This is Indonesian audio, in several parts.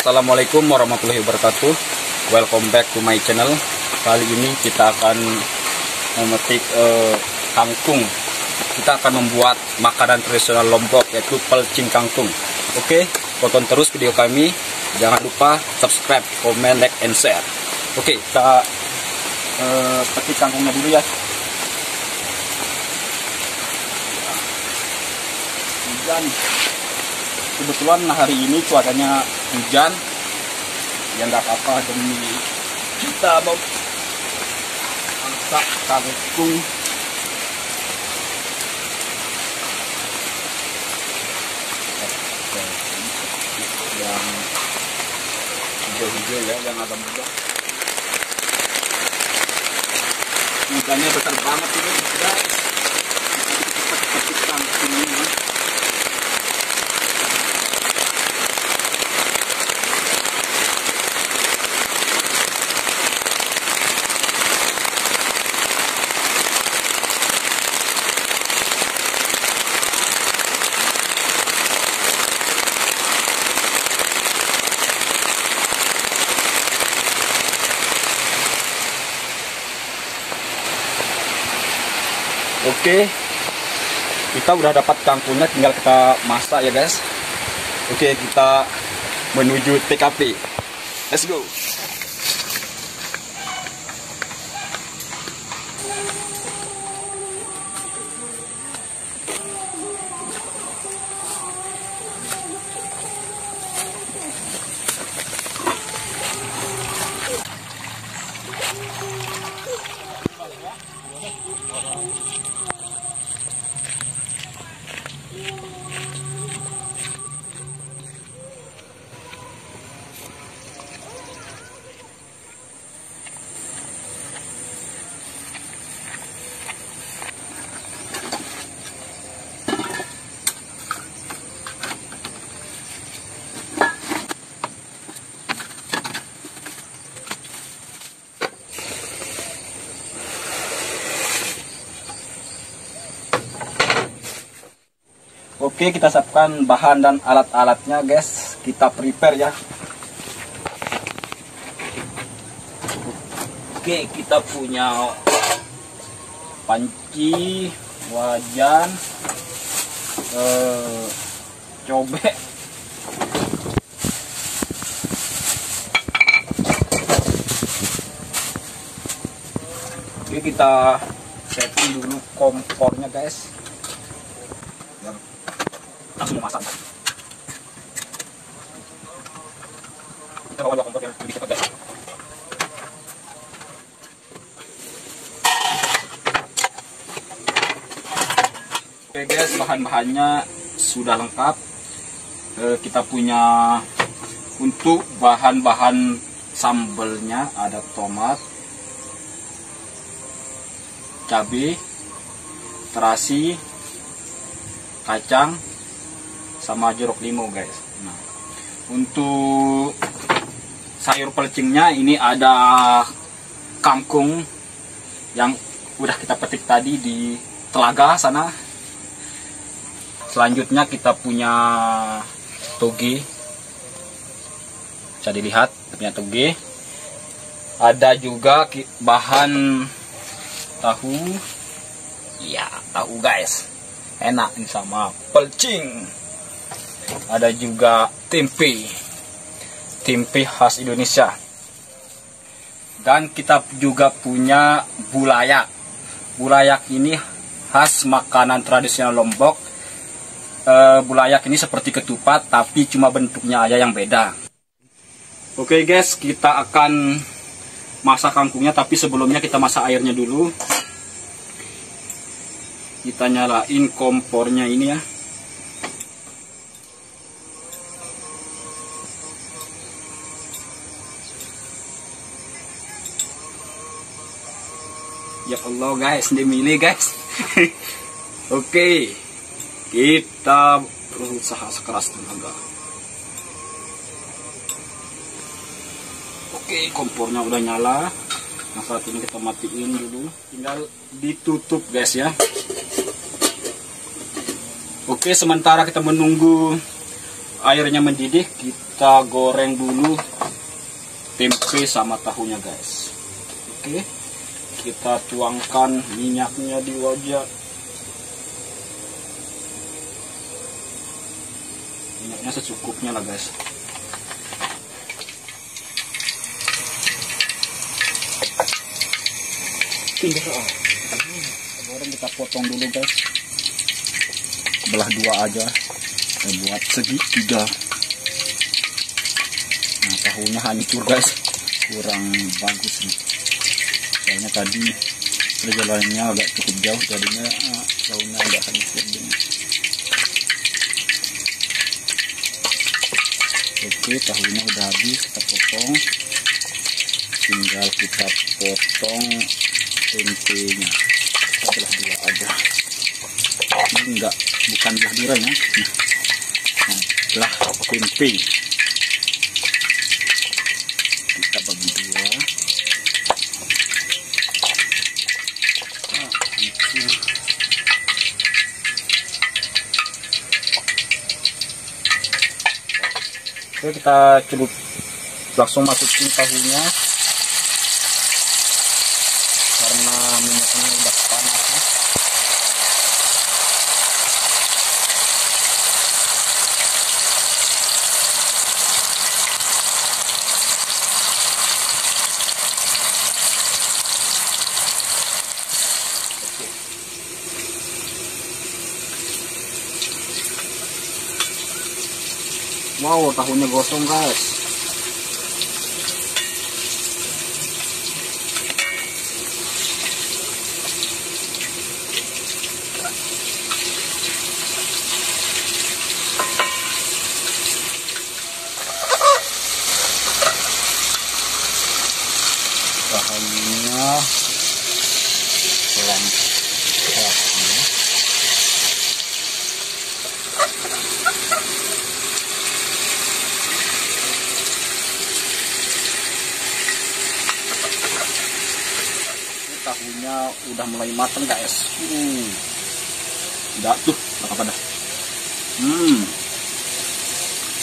Assalamualaikum warahmatullahi wabarakatuh. Welcome back to my channel. Kali ini kita akan memetik eh, kangkung. Kita akan membuat makanan tradisional Lombok yaitu pelcing kangkung. Oke, tonton terus video kami. Jangan lupa subscribe, comment, like, and share. Oke, kita eh, petik kangkungnya dulu ya. Hujan kebetulan hari ini cuacanya hujan ya nggak apa-apa demi kita mau angkat kangkung yang hijau-hijau ya yang agak muda hujannya besar banget ini guys cepat-cepat kangkung Oke, kita udah dapat kangkungnya, tinggal kita masak ya guys. Oke, kita menuju TKP. Let's go. Oke, kita siapkan bahan dan alat-alatnya, guys. Kita prepare ya. Oke, kita punya panci, wajan, eh, cobek, Oke, kita setting dulu kompornya, guys. Langsung masak. Kita bawa dua kompor yang lebih cepat. Oke guys, bahan-bahannya sudah lengkap. Eh, kita punya untuk bahan-bahan sambelnya ada tomat, cabai, terasi, kacang, sama jeruk limau guys. Nah, untuk sayur pelcingnya ini ada kangkung yang udah kita petik tadi di telaga sana. Selanjutnya kita punya toge. Bisa dilihat punya toge. Ada juga bahan tahu. Iya, tahu guys. Enak ini sama pelcing. Ada juga tempe. Tempe khas Indonesia. Dan kita juga punya bulayak. Bulayak ini khas makanan tradisional Lombok. Eh, bulayak ini seperti ketupat tapi cuma bentuknya aja yang beda. Oke guys, kita akan masak kangkungnya tapi sebelumnya kita masak airnya dulu. Kita nyalain kompornya ini ya. Ya Allah guys, dimilih guys. Oke, kita berusaha sekeras tenaga. Oke, kompornya udah nyala. Nah saat ini kita matiin dulu. Tinggal ditutup guys ya. Oke, sementara kita menunggu airnya mendidih kita goreng dulu tempe sama tahunya guys oke kita tuangkan minyaknya di wajah. Minyaknya secukupnya lah guys. Goreng kita potong dulu guys. Belah dua aja. Saya buat segitiga nah tahunya hancur guys. Kurang bagus nih soalnya tadi perjalanannya agak cukup jauh jadinya ah, tahunya agak hancur gini. Oke tahunya udah habis kita potong. Tinggal kita potong tempenya. Kita belah dua aja. Ini enggak bukan belah dua ya. Nah, belah tempe Oke kita celup langsung masukin tahunya karena minyaknya udah panas ya. Wow, tahunya gosong guys. Tahunya pelan pelan. Ini tahunya udah mulai matang guys. Uh. Udah tuh, apa dah. Hmm.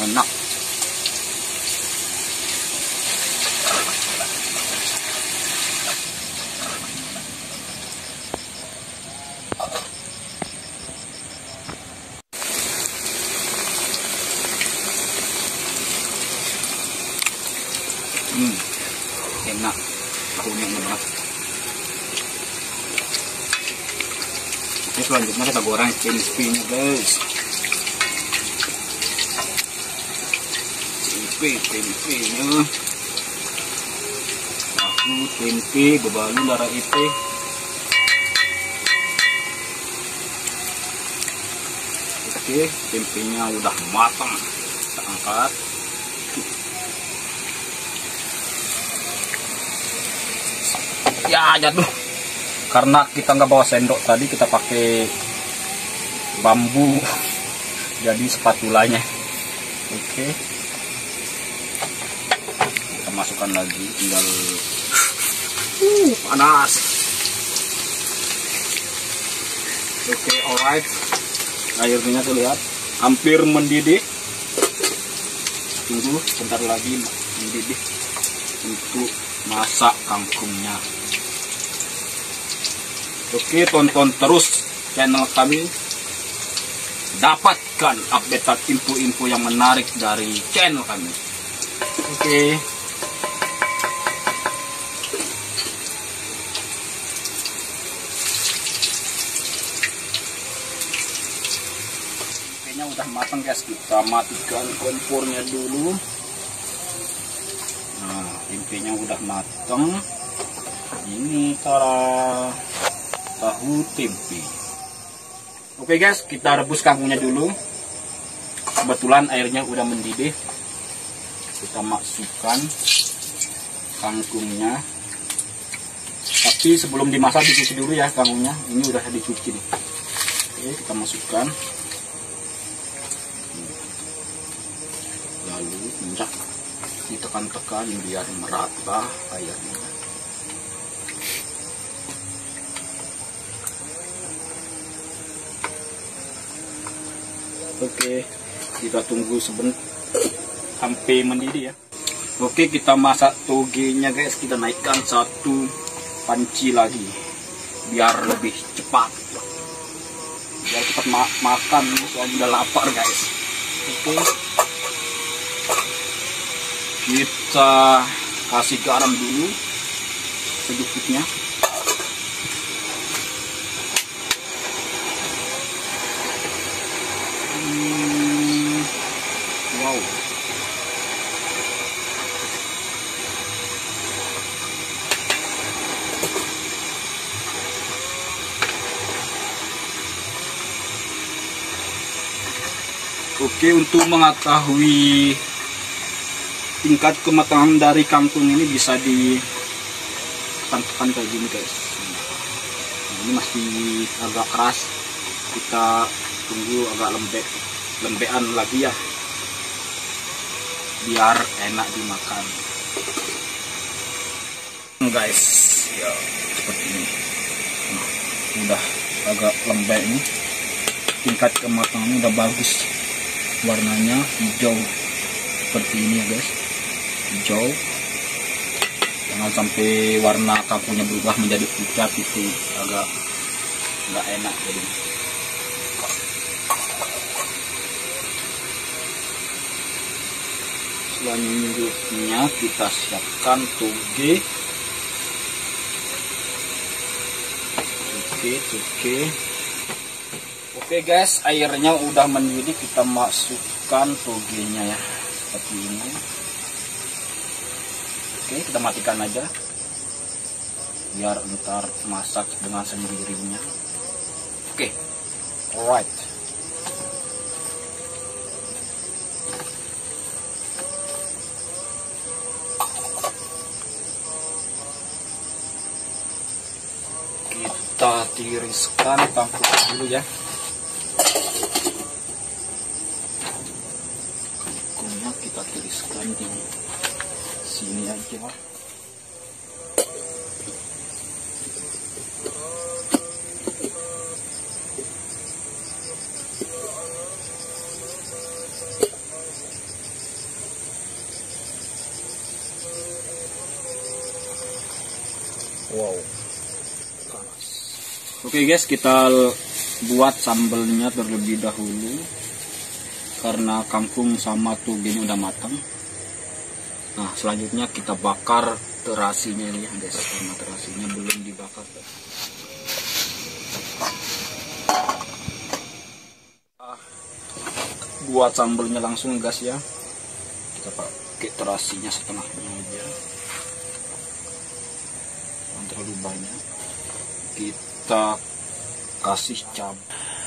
Enak. Hmm. Enak. Tahunya enak. Ini selanjutnya tempe-nya guys. Tempe, tempe-nya. Tahu, tempe, bebalu, darah. Oke, tempenya udah matang. Kita angkat. Ya, jatuh karena kita nggak bawa sendok tadi kita pakai bambu jadi spatulanya. Oke. Kita masukkan lagi tinggal uh, panas. Oke alright. Airnya tuh lihat hampir mendidih. Tunggu sebentar lagi mendidih untuk masak kangkungnya. Oke, tonton terus channel kami. Dapatkan update info-info yang menarik dari channel kami. Oke. Kayaknya udah matang guys. Kita matikan kompornya dulu. Nah, tempenya udah matang. Ini cara tahu tempe. Oke guys, kita rebus kangkungnya dulu. Kebetulan airnya udah mendidih. Kita masukkan kangkungnya. Tapi sebelum dimasak dicuci dulu ya kangkungnya. Ini udah dicuci nih. Oke, kita masukkan. Lalu minyak ditekan-tekan biar merata airnya. Oke, kita tunggu sebentar. Sampai mendidih ya. Oke kita masak toge nya guys. Kita naikkan satu panci lagi. Biar lebih cepat. Biar cepat ma makan. Soalnya udah lapar guys. Oke. Kita kasih garam dulu sedikitnya hmm, wow Oke, untuk mengetahui tingkat kematangan dari kangkung ini bisa di tekan kayak gini guys. Nah, ini masih agak keras. Kita tunggu agak lembek, lembekan lagi ya, biar enak dimakan. Guys, ya seperti ini. Nah, udah agak lembek ini. Tingkat kematangannya udah bagus warnanya hijau. Seperti ini ya guys. Hijau. Jangan sampai warna kangkungnya berubah menjadi pucat itu. Agak nggak enak jadi. Selanjutnya kita siapkan toge. Oke oke Oke guys, airnya udah mendidih, kita masukkan togenya ya. Seperti ini. Oke, kita matikan aja. Biar ntar masak dengan sendirinya. Oke. Alright. Kita tiriskan tangkup dulu ya. kangkungnya kita tiriskan di sini aja wow. Oke guys kita buat sambelnya terlebih dahulu. Karena kangkung sama togenya udah matang nah selanjutnya kita bakar terasinya ini. Ya guys karena terasinya belum dibakar. Ah, buat sambelnya langsung gas ya. Kita pakai terasinya setengahnya aja. Jangan terlalu banyak. Kita kasih cabai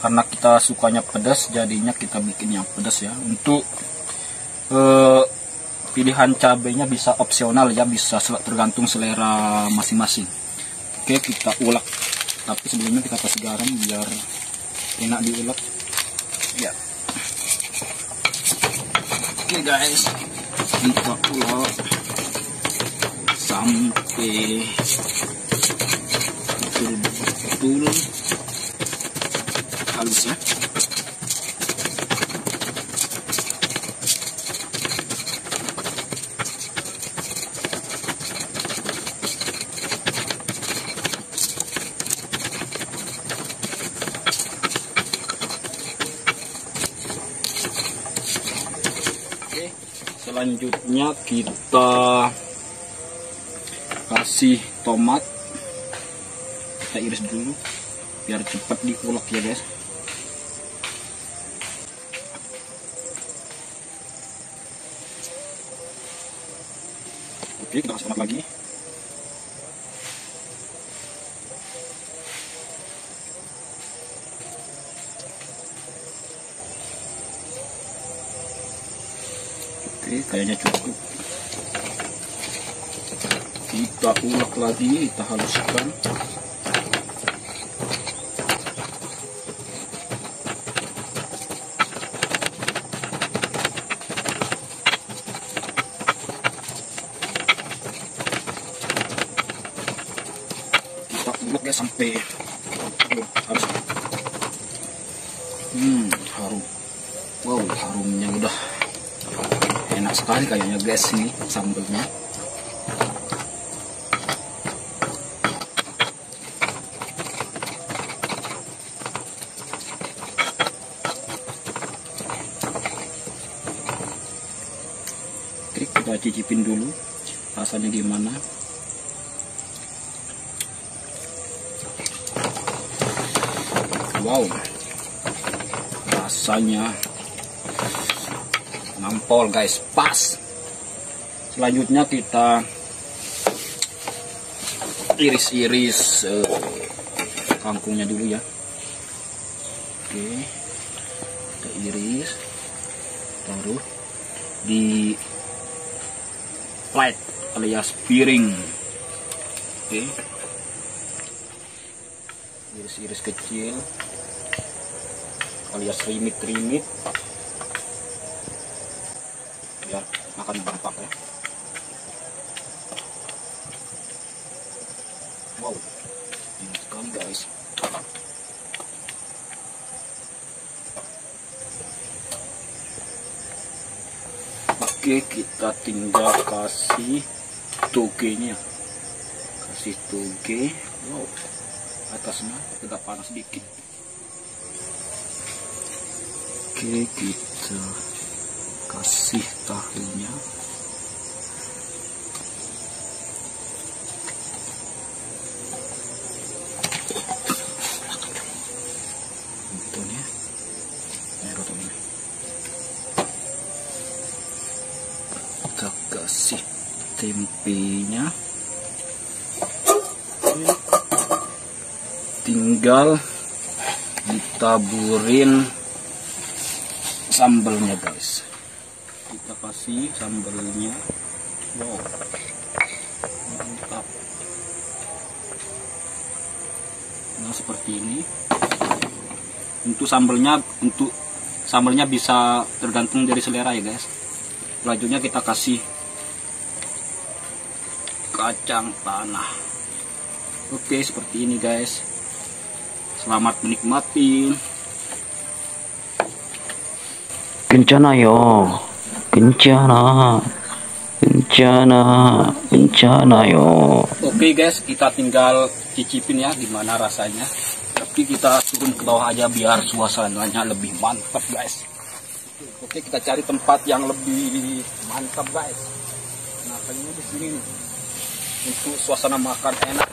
karena kita sukanya pedas jadinya kita bikin yang pedas ya. Untuk eh, pilihan cabenya bisa opsional ya bisa tergantung selera masing-masing. Oke kita ulek. Tapi sebelumnya kita kasih garam biar enak diulek. Ya. Oke guys. Kita ulek sampai betul-betul selanjutnya kita kasih tomat. Kita iris dulu biar cepat diulek ya guys. Oke kita kasih tomat lagi satu ulek lagi kita haluskan. Kita ulek ya sampai. Harus. Hmm harum. Wow harumnya udah enak sekali kayaknya guys ini sambelnya. Kita cicipin dulu rasanya gimana. Wow, rasanya nampol guys, pas. Selanjutnya kita iris-iris uh, kangkungnya dulu ya. Oke, kita iris, taruh di plate alias piring. Oke. Iris-iris kecil. Alias rimit-rimit. Biar makan gampang ya wow ini sekali guys Oke, kita tinggal kasih togenya. Kasih toge. Wow. Atasnya agak panas dikit. Oke, kita kasih tahunya. Betulnya. Merah tuh ini. kita kasih tempenya tinggal ditaburin sambelnya guys. Kita kasih sambelnya. Wow. Mantap. Nah seperti ini. Untuk sambelnya untuk sambelnya bisa tergantung dari selera ya guys. Selanjutnya kita kasih kacang tanah. Oke seperti ini guys selamat menikmati Kencana yo, kencana, kencana, kencana yo. oke guys kita tinggal cicipin ya gimana rasanya tapi kita turun ke bawah aja biar suasananya lebih mantap guys Oke, kita cari tempat yang lebih mantap, guys. Nah, kayaknya di sini nih. Untuk suasana makan enak.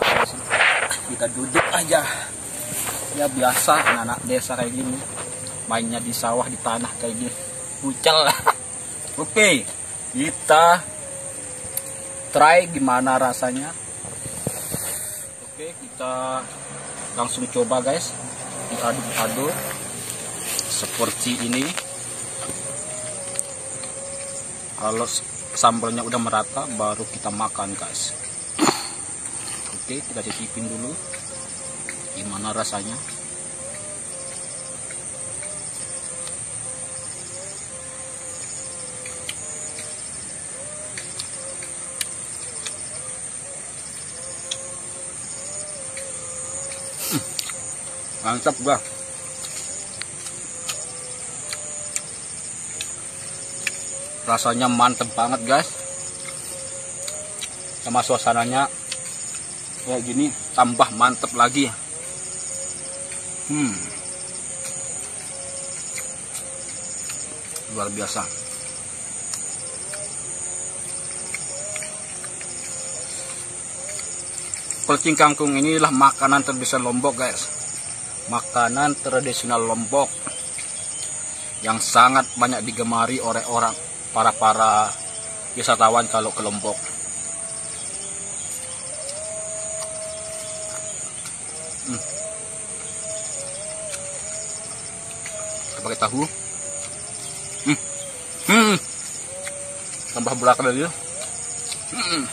Kita duduk aja. Ya biasa anak-anak desa kayak gini. Mainnya di sawah, di tanah kayak gini. Pucal. Oke, kita try gimana rasanya. Oke, kita langsung coba, guys. Diaduk-aduk seperti ini kalau sambalnya udah merata baru kita makan guys oke kita cicipin dulu gimana rasanya? Hmm, mantap bah rasanya mantep banget guys. Sama suasananya kayak gini tambah mantep lagi hmm. Luar biasa. Pelcing kangkung inilah makanan terbesar Lombok guys. Makanan tradisional Lombok yang sangat banyak digemari oleh orang para para wisatawan kalau ke Lombok. Pakai tahu. Hmm. Hmm. Tambah belakang lagi. Hmm.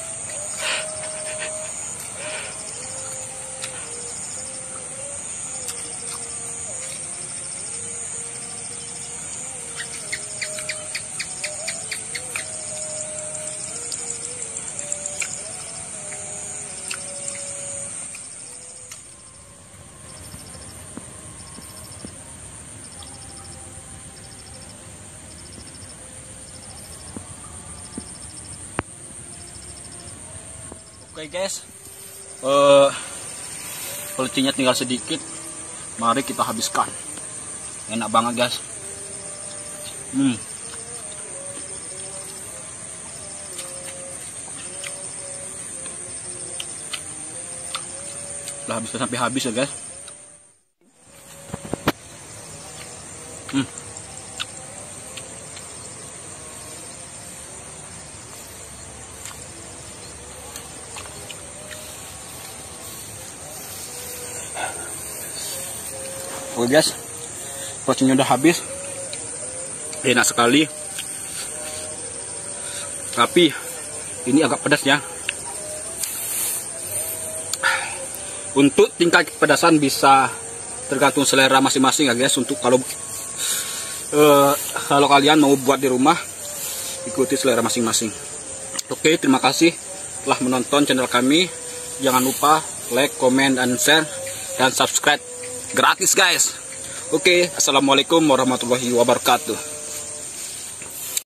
Oke guys, eh pelecinya tinggal sedikit. Mari kita habiskan. Enak banget guys. Hmm. Udah habis sampai habis ya guys. Oke guys, porsinya udah habis. Enak sekali. Tapi ini agak pedas ya. Untuk tingkat kepedasan bisa tergantung selera masing-masing ya guys. Untuk kalau eh, kalau kalian mau buat di rumah ikuti selera masing-masing. Oke, terima kasih telah menonton channel kami. Jangan lupa like, comment, dan share dan subscribe gratis guys. Oke, assalamualaikum warahmatullahi wabarakatuh.